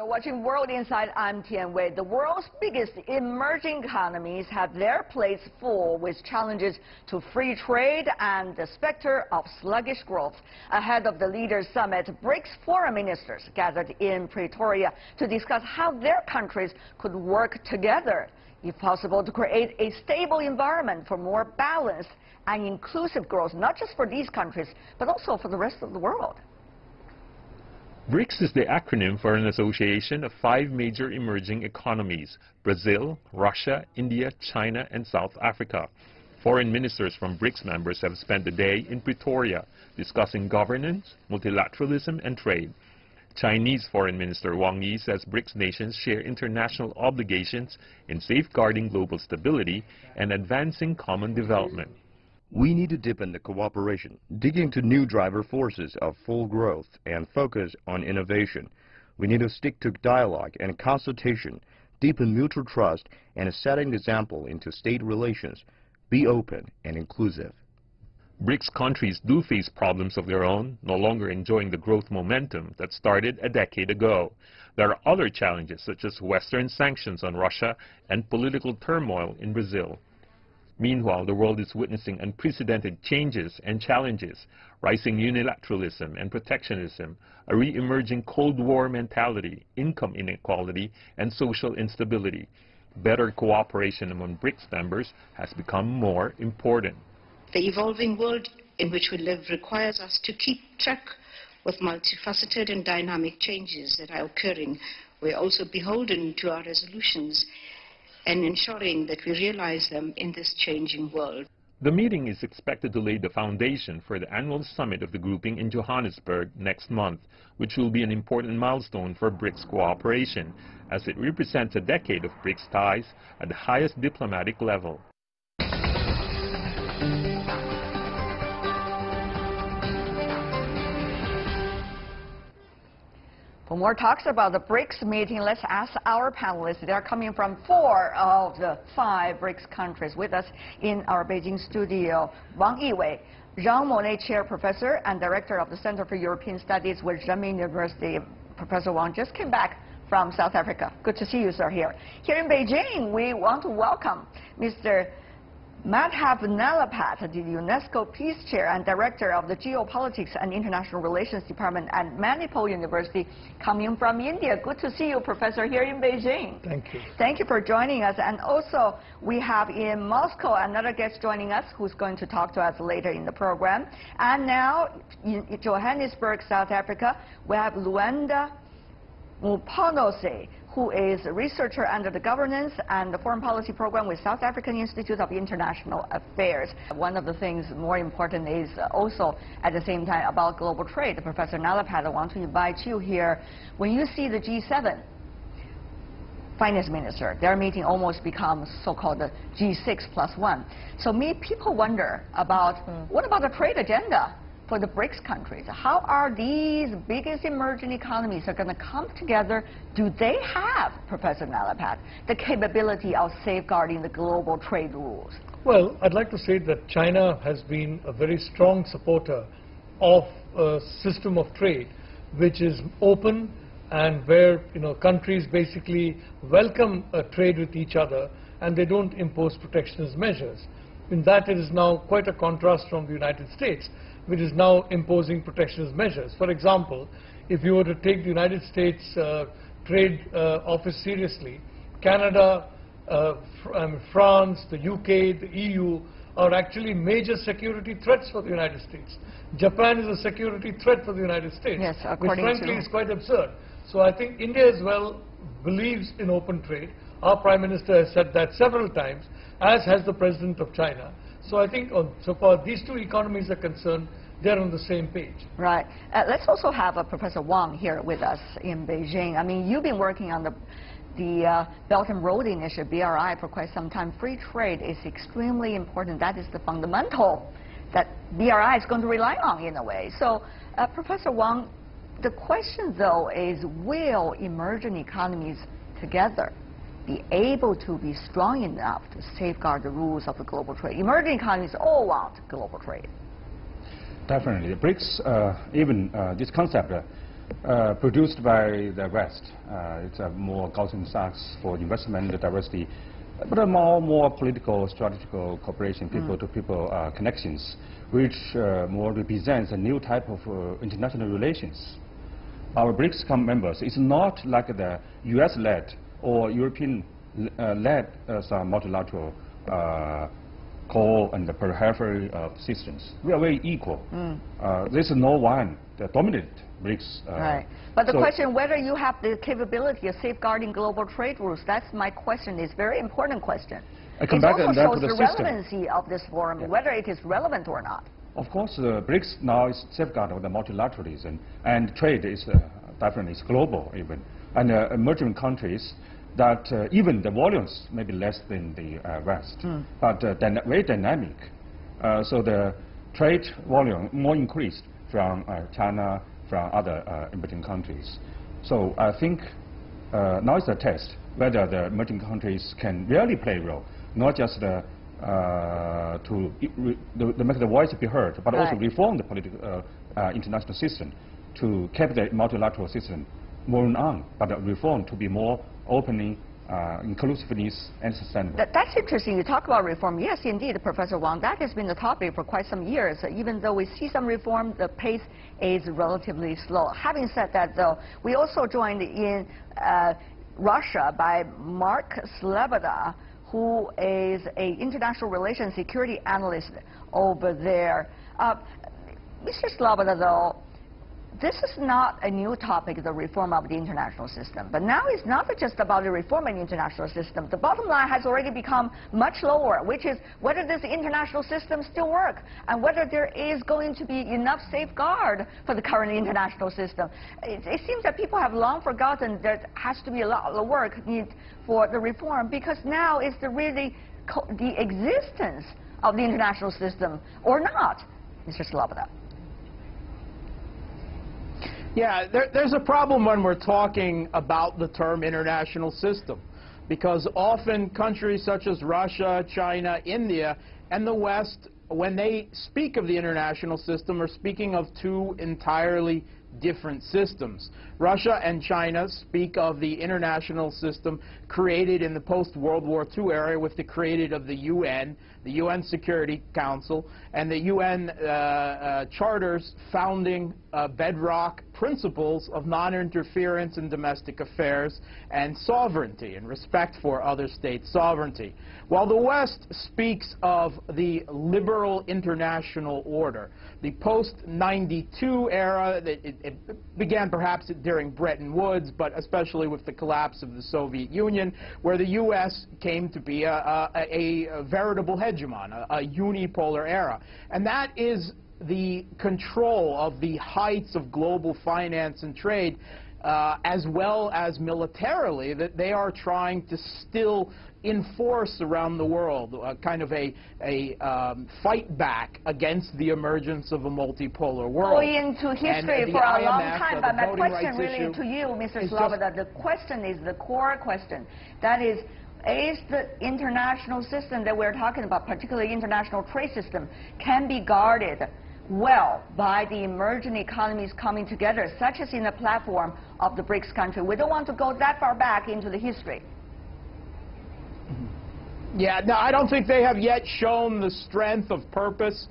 You're watching World Insight. I'm Tian Wei. The world's biggest emerging economies have their plates full with challenges to free trade and the specter of sluggish growth. Ahead of the Leaders Summit, BRICS foreign ministers gathered in Pretoria to discuss how their countries could work together, if possible, to create a stable environment for more balanced and inclusive growth, not just for these countries, but also for the rest of the world. BRICS is the acronym for an association of five major emerging economies, Brazil, Russia, India, China, and South Africa. Foreign ministers from BRICS members have spent the day in Pretoria discussing governance, multilateralism, and trade. Chinese Foreign Minister Wang Yi says BRICS nations share international obligations in safeguarding global stability and advancing common development. We need to deepen the cooperation, dig into new driver forces of full growth, and focus on innovation. We need to stick to dialogue and consultation, deepen mutual trust, and set an example into state relations. Be open and inclusive. BRICS countries do face problems of their own, no longer enjoying the growth momentum that started a decade ago. There are other challenges such as Western sanctions on Russia and political turmoil in Brazil. Meanwhile, the world is witnessing unprecedented changes and challenges, rising unilateralism and protectionism, a re-emerging Cold War mentality, income inequality, and social instability. Better cooperation among BRICS members has become more important. The evolving world in which we live requires us to keep track with multifaceted and dynamic changes that are occurring. We're also beholden to our resolutions and ensuring that we realize them in this changing world. The meeting is expected to lay the foundation for the annual summit of the grouping in Johannesburg next month, which will be an important milestone for BRICS cooperation, as it represents a decade of BRICS ties at the highest diplomatic level. For more talks about the BRICS meeting, let's ask our panelists. They are coming from four of the five BRICS countries with us in our Beijing studio. Wang Yiwei, Jean Monnet Chair Professor and Director of the Center for European Studies with Renmin University. Professor Wang just came back from South Africa. Good to see you, sir, here. Here in Beijing, we want to welcome Mr. Madhav Nalapat, the UNESCO Peace Chair and Director of the Geopolitics and International Relations Department at Manipal University, coming from India. Good to see you, Professor, here in Beijing. Thank you. Thank you for joining us. And also, we have in Moscow another guest joining us who's going to talk to us later in the program. And now, in Johannesburg, South Africa, we have Luanda Mpungose, who is a researcher under the governance and the foreign policy program with South African Institute of International Affairs. One of the things more important is also at the same time about global trade. Professor Nalapat, I want to invite you here. When you see the G7 finance minister, their meeting almost becomes so-called the G6 plus one. So me, people wonder about mm. what about the trade agenda? For the BRICS countries. How are these biggest emerging economies are going to come together? Do they have, Professor Nalapat, the capability of safeguarding the global trade rules? Well, I'd like to say that China has been a very strong supporter of a system of trade which is open and where you know countries basically welcome a trade with each other and they don't impose protectionist measures. In that it is now quite a contrast from the United States which is now imposing protectionist measures. For example, if you were to take the United States uh, Trade uh, Office seriously, Canada, uh, fr um, France, the UK, the EU are actually major security threats for the United States. Japan is a security threat for the United States, yes, which frankly is quite absurd. So I think India as well believes in open trade. Our Prime Minister has said that several times, as has the President of China. So I think on, so far these two economies are concerned, they're on the same page. Right. Uh, let's also have uh, Professor Wang here with us in Beijing. I mean, you've been working on the the uh, Belt and Road Initiative, BRI, for quite some time. Free trade is extremely important. That is the fundamental that BRI is going to rely on in a way. So, uh, Professor Wang, the question though is, will emerging economies together be able to be strong enough to safeguard the rules of the global trade? Emerging economies all want global trade. Definitely. BRICS, uh, even uh, this concept uh, uh, produced by the West. Uh, it's a more Goldman Sachs for investment diversity, but a more, more political, strategical cooperation, people-to-people -people, uh, connections, which uh, more represents a new type of uh, international relations. Our BRICS come members is not like the U.S.-led or European-led some multilateral core and the periphery systems. We are very equal. Mm. there's no one that dominated BRICS. Uh, right. But the so question whether you have the capability of safeguarding global trade rules, that's my question. It's a very important question. I come it back also shows the, the relevancy of this forum, yeah. whether it is relevant or not. Of course, uh, BRICS now is safeguard the multilateralism, and trade is uh, definitely is global even. And uh, emerging countries that uh, even the volumes may be less than the uh, West, mm. but uh, very dynamic. so the trade volume more increased from China, from other uh, emerging countries. So I think uh, now is the test whether the emerging countries can really play a role, not just uh, to, to, make the voice be heard, but right. also reform the political international system to keep the multilateral system moving on, but reform to be more openly uh, inclusiveness and sustainability. That, that's interesting. You talk about reform. Yes, indeed, Professor Wang, that has been the topic for quite some years. Even though we see some reform, the pace is relatively slow. Having said that, though, we also joined in uh, Russia by Mark Sleboda, who is an international relations security analyst over there. Uh, Mr. Sleboda, though, this is not a new topic, the reform of the international system. But now it's not just about the reform of the international system. The bottom line has already become much lower, which is whether this international system still works and whether there is going to be enough safeguard for the current international system. It, it seems that people have long forgotten there has to be a lot of work need for the reform because now it's the really the existence of the international system or not, Mr. Slobodov. Yeah, there, there's a problem when we're talking about the term international system because often countries such as Russia, China, India, and the West, when they speak of the international system, are speaking of two entirely different systems. Russia and China speak of the international system created in the post-World War II era with the created of the UN, the UN Security Council, and the UN uh, uh, charters founding uh, bedrock principles of non-interference in domestic affairs and sovereignty and respect for other states' sovereignty. While the West speaks of the liberal international order, the post-92 era, it, it, began perhaps during Bretton Woods, but especially with the collapse of the Soviet Union, where the U.S. came to be a, a, a veritable hegemon, a, a unipolar era. And that is the control of the heights of global finance and trade uh, as well as militarily, that they are trying to still enforce around the world, uh, kind of a, a um, fight back against the emergence of a multipolar world. Going into history for a long time, but my question really to you, Mr. Slobodov, the question is the core question. That is, is the international system that we're talking about, particularly international trade system, can be guarded well by the emerging economies coming together, such as in the platform of the BRICS country. We don't want to go that far back into the history. Yeah, no, I don't think they have yet shown the strength of purpose.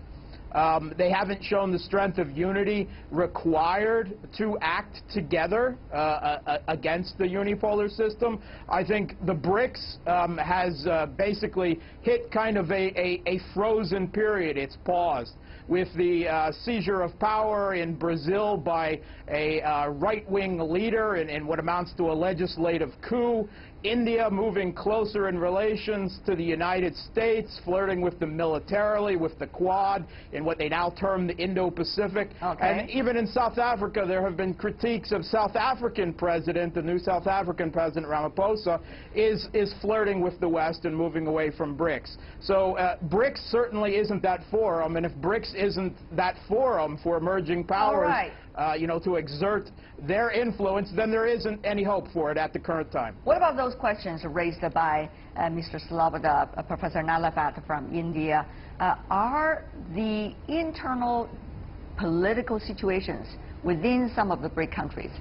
Um, they haven't shown the strength of unity required to act together uh, uh, against the unipolar system. I think the BRICS um, has uh, basically hit kind of a, a, a, frozen period. It's paused with the uh, seizure of power in Brazil by a uh, right-wing leader in, in what amounts to a legislative coup India moving closer in relations to the United States, flirting with them militarily, with the Quad, in what they now term the Indo-Pacific. Okay. And even in South Africa, there have been critiques of South African president, the new South African president, Ramaphosa, is, is flirting with the West and moving away from BRICS. So uh, BRICS certainly isn't that forum, and if BRICS isn't that forum for emerging powers, uh, you know, to exert their influence, then there isn't any hope for it at the current time. What about those questions raised by uh, Mr. Slobodov, uh, Professor Nalapat from India? Uh, are the internal political situations within some of the BRIC countries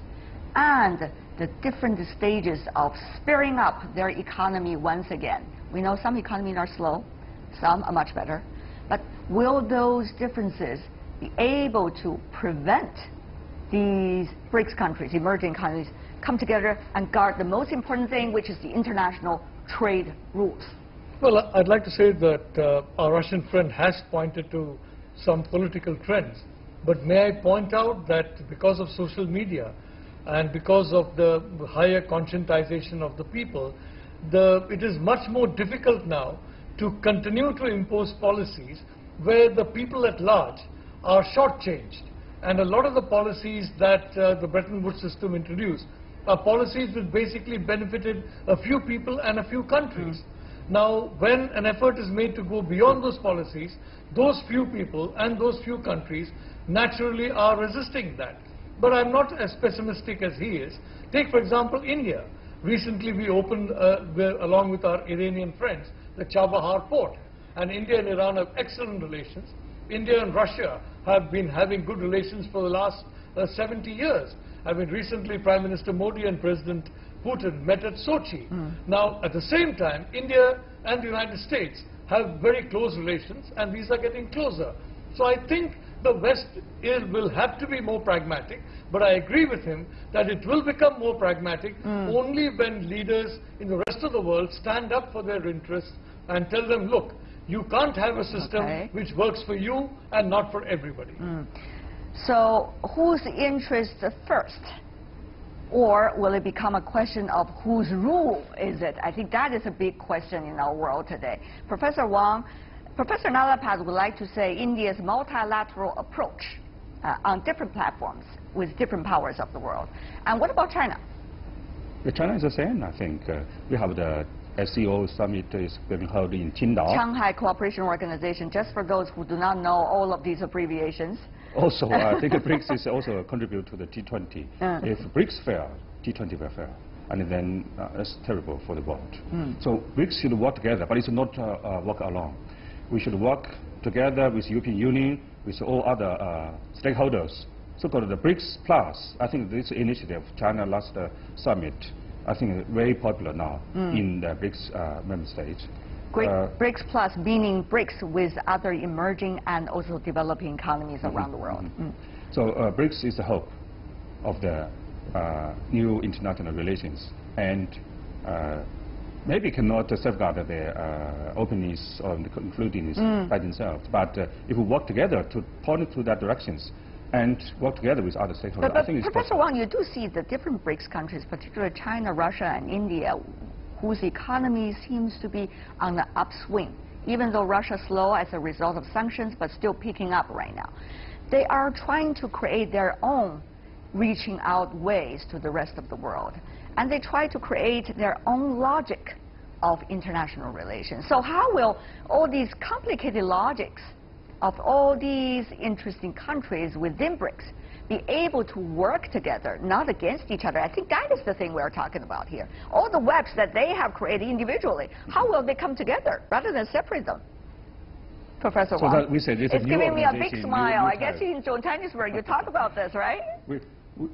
and the different stages of spearing up their economy once again. We know some economies are slow, some are much better, but will those differences be able to prevent these BRICS countries, emerging countries, come together and guard the most important thing, which is the international trade rules? Well, I'd like to say that uh, our Russian friend has pointed to some political trends. But may I point out that because of social media and because of the higher conscientization of the people, the, it is much more difficult now to continue to impose policies where the people at large are shortchanged. And a lot of the policies that uh, the Bretton Woods system introduced are policies which basically benefited a few people and a few countries. Mm. Now, when an effort is made to go beyond those policies, those few people and those few countries naturally are resisting that. But I'm not as pessimistic as he is. Take, for example, India. Recently, we opened, uh, along with our Iranian friends, the Chabahar port. And India and Iran have excellent relations. India and Russia have been having good relations for the last uh, 70 years. I mean, recently Prime Minister Modi and President Putin met at Sochi. Mm. Now, at the same time, India and the United States have very close relations, and these are getting closer. So I think the West is, will have to be more pragmatic, but I agree with him that it will become more pragmatic mm. only when leaders in the rest of the world stand up for their interests and tell them, look, you can't have a system okay. which works for you and not for everybody. Mm. So whose interest first? Or will it become a question of whose rule is it? I think that is a big question in our world today. Professor Wang, Professor Nalapat would like to say India's multilateral approach uh, on different platforms with different powers of the world. And what about China? China is the same, I think. Uh, we have the SCO summit is being held in Qingdao. Shanghai Cooperation Organization, just for those who do not know all of these abbreviations. Also, I think BRICS is also a contribute to the G20. Uh. If BRICS fail, G20 will fail. And then uh, that's terrible for the world. Mm. So BRICS should work together, but it's not uh, uh, work alone. We should work together with European Union, with all other uh, stakeholders. So-called the BRICS Plus, I think this initiative, China last uh, summit, I think very popular now mm. in the BRICS uh, member states. Uh, BRICS Plus meaning BRICS with other emerging and also developing economies mm -hmm. around the world. Mm -hmm. So uh, BRICS is the hope of the uh, new international relations and uh, maybe cannot safeguard the uh, openness or inclusiveness mm. by themselves. But if we work together to point to that directions, and work together with other stakeholders. But, but Professor Wang, you do see the different BRICS countries, particularly China, Russia, and India, whose economy seems to be on the upswing, even though Russia's slow as a result of sanctions, but still picking up right now. They are trying to create their own reaching out ways to the rest of the world. And they try to create their own logic of international relations. So how will all these complicated logics of all these interesting countries within BRICS be able to work together, not against each other. I think that is the thing we're talking about here. All the webs that they have created individually, how will they come together rather than separate them? Professor so Wang. we said it's, it's giving me a big smile. I guess in Johannesburg you talk about this, right? We,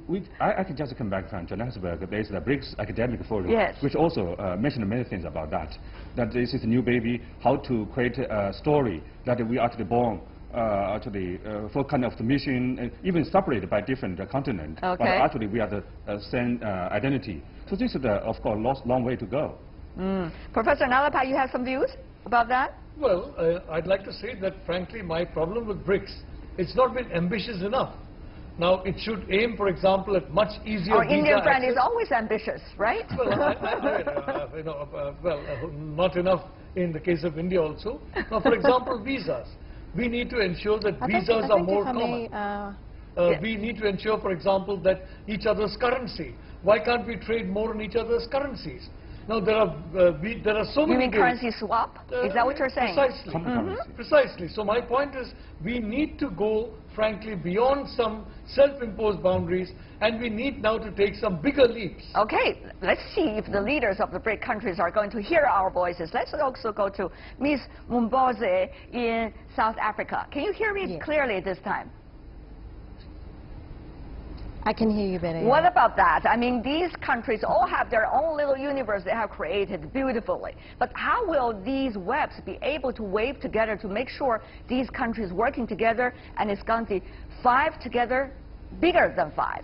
we, I, I, can just come back from Johannesburg. There's the BRICS Academic Forum, yes. which also uh, mentioned many things about that. That this is a new baby, how to create a story that we actually born uh, actually uh, for kind of the mission, uh, even separated by different continent. Okay. But actually we are the same identity. So this is, the, of course, a long way to go. Mm. Professor Nalapat, you have some views about that? Well, uh, I'd like to say that, frankly, my problem with BRICS, it's not been ambitious enough. Now, it should aim, for example, at much easier Our Indian friend access. is always ambitious, right? Well, I, I, uh, you know, uh, well, not enough in the case of India also. Now, for example, visas we need to ensure that I visas think, are more common. May, uh, uh, yeah. We need to ensure, for example, that each other's currency. Why can't we trade more in each other's currencies? Now there are uh, we, there are so you many. You mean currency swap? is that what you're saying? Precisely. Mm -hmm. Precisely. So my point is, we need to go, frankly, beyond some self-imposed boundaries, and we need now to take some bigger leaps. Okay, let's see if the leaders of the BRIC countries are going to hear our voices. Let's also go to Ms. Mpungose in South Africa. Can you hear me yes. clearly this time? I can hear you better. What about that? I mean, these countries all have their own little universe they have created beautifully. But how will these webs be able to wave together to make sure these countries working together and it's going to be five together, bigger than five?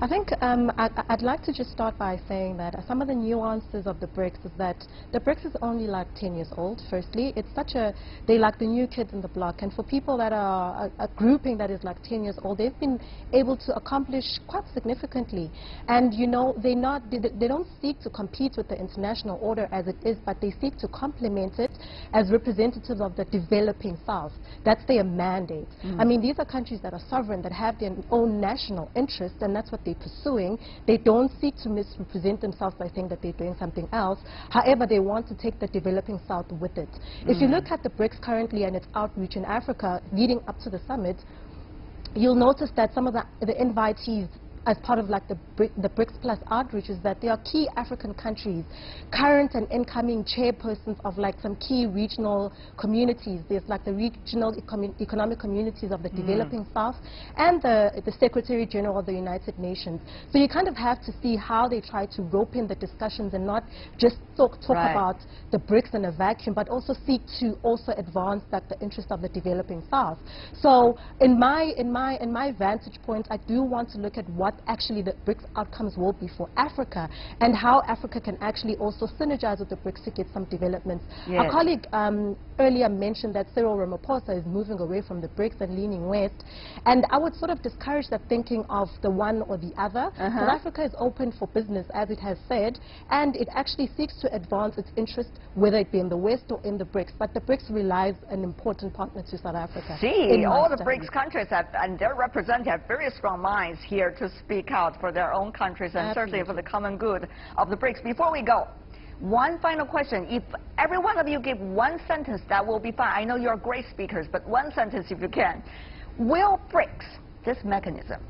I think um, I'd, I'd, like to just start by saying that some of the nuances of the BRICS is that the BRICS is only like 10 years old, firstly. It's such a, they like the new kids in the block. And for people that are a, a, grouping that is like 10 years old, they've been able to accomplish quite significantly. And, you know, they, not, they, they don't seek to compete with the international order as it is, but they seek to complement it as representatives of the developing South. That's their mandate. Mm. I mean, these are countries that are sovereign, that have their own national interests, and that's what they're pursuing. They don't seek to misrepresent themselves by saying that they're doing something else. However, they want to take the developing South with it. Mm. If you mm. look at the BRICS currently and its outreach in Africa leading up to the summit, you'll notice that some of the, the invitees as part of like the, the BRICS Plus outreach is that there are key African countries, current and incoming chairpersons of like some key regional communities. There's like the regional economic communities of the mm. developing South and the, the Secretary General of the United Nations. So you kind of have to see how they try to rope in the discussions and not just talk, talk right. about the BRICS in a vacuum, but also seek to also advance like the interest of the developing South. So in my, in my, in my vantage point, I do want to look at what actually the BRICS outcomes will be for Africa and how Africa can actually also synergize with the BRICS to get some developments. Yes. Our colleague um, earlier mentioned that Cyril Ramaphosa is moving away from the BRICS and leaning west. And I would sort of discourage that thinking of the one or the other. Uh -huh. South Africa is open for business, as it has said, and it actually seeks to advance its interest, whether it be in the West or in the BRICS. But the BRICS relies an important partner to South Africa. See, all the BRICS countries have, and their representatives have very strong minds here to speak out for their own countries and Absolutely. certainly for the common good of the BRICS. Before we go, one final question. If every one of you give one sentence, that will be fine. I know you're great speakers, but one sentence if you can. Will BRICS, this mechanism,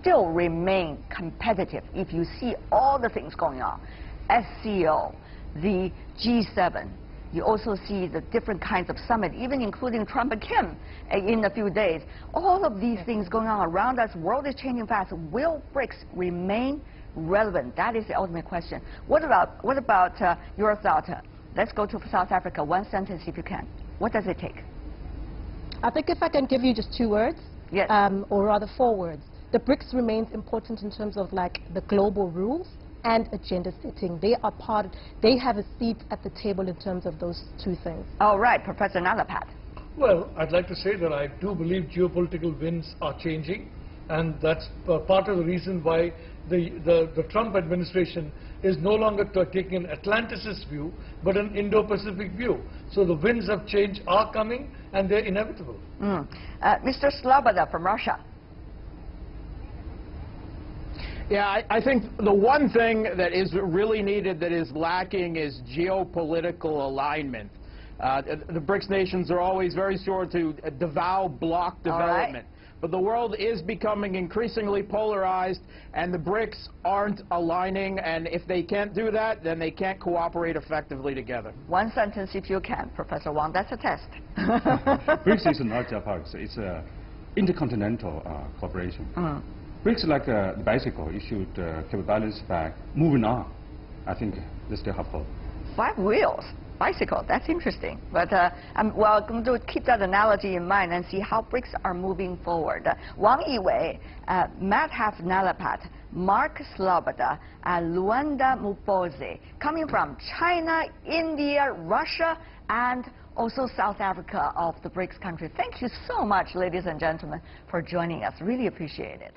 still remain competitive if you see all the things going on? SCO, the G7, you also see the different kinds of summit, even including Trump and Kim in a few days. All of these things going on around us, world is changing fast. Will BRICS remain relevant? That is the ultimate question. What about, what about uh, your thought? Let's go to South Africa. One sentence if you can. What does it take? I think if I can give you just two words, yes. Um, or rather four words. The BRICS remains important in terms of like the global rules and agenda setting. They are part, they have a seat at the table in terms of those two things. All right, Professor Nalapat. Well, I'd like to say that I do believe geopolitical winds are changing, and that's uh, part of the reason why the, the, the Trump administration is no longer taking an Atlanticist view, but an Indo-Pacific view. So the winds of change are coming, and they're inevitable. Mm. Uh, Mr. Sleboda from Russia. Yeah, I, I, think the one thing that is really needed that is lacking is geopolitical alignment. Uh, the BRICS nations are always very sure to devour block development. But the world is becoming increasingly polarized, and the BRICS aren't aligning, and if they can't do that, then they can't cooperate effectively together. One sentence if you can, Professor Wang, that's a test. BRICS is not Japan, it's an intercontinental uh, cooperation. Mm. BRICS like a bicycle, you should uh, keep balance back. Moving on, I think this still helpful. Five wheels, bicycle, that's interesting. But uh, I'm, well, I'm going to keep that analogy in mind and see how BRICS are moving forward. Wang Yiwei, uh, Madhav Nalapat, Mark Sleboda, and Luanda Mpungose, coming from China, India, Russia, and also South Africa of the BRICS countries. Thank you so much, ladies and gentlemen, for joining us. Really appreciate it.